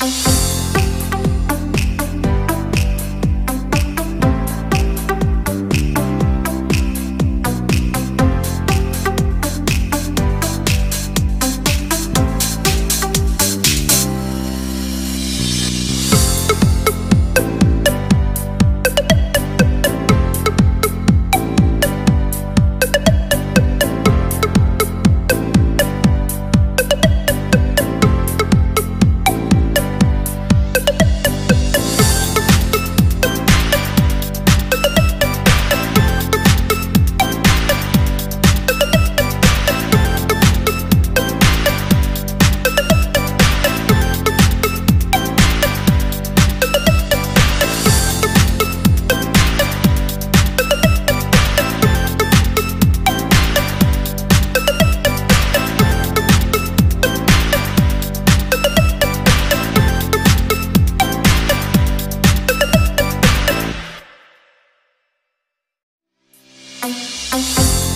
Thank I'm, I'm, I'm.